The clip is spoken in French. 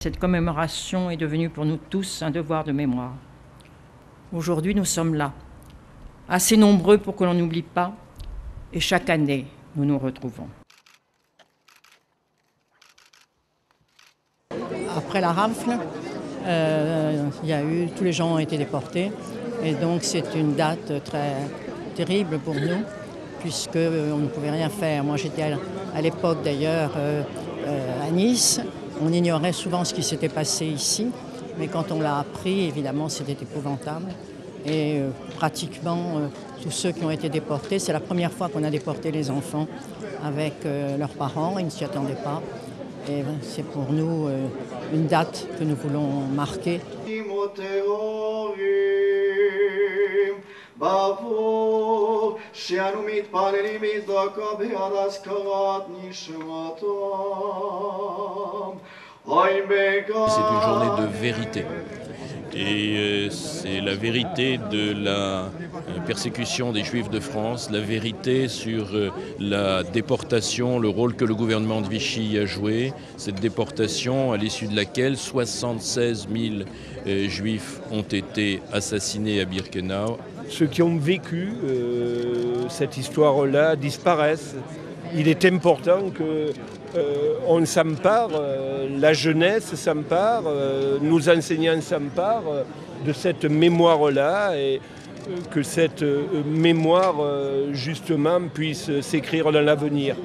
Cette commémoration est devenue pour nous tous un devoir de mémoire. Aujourd'hui, nous sommes là, assez nombreux pour que l'on n'oublie pas, et chaque année, nous nous retrouvons. Après la rafle, euh, y a eu, tous les gens ont été déportés, et donc c'est une date très terrible pour nous, puisqu'on ne pouvait rien faire. Moi j'étais à, l'époque d'ailleurs euh, euh, à Nice, on ignorait souvent ce qui s'était passé ici, mais quand on l'a appris, évidemment, c'était épouvantable. Et euh, pratiquement euh, tous ceux qui ont été déportés, c'est la première fois qu'on a déporté les enfants avec euh, leurs parents, ils ne s'y attendaient pas. Et c'est pour nous une date que nous voulons marquer. C'est une journée de vérité. Et euh, c'est la vérité de la euh, persécution des Juifs de France, la vérité sur euh, la déportation, le rôle que le gouvernement de Vichy a joué, cette déportation à l'issue de laquelle 76 000 Juifs ont été assassinés à Birkenau. Ceux qui ont vécu cette histoire-là disparaissent. Il est important que euh, s'empare, euh, la jeunesse s'empare, euh, nos enseignants s'emparent de cette mémoire-là et que cette mémoire justement puisse s'écrire dans l'avenir.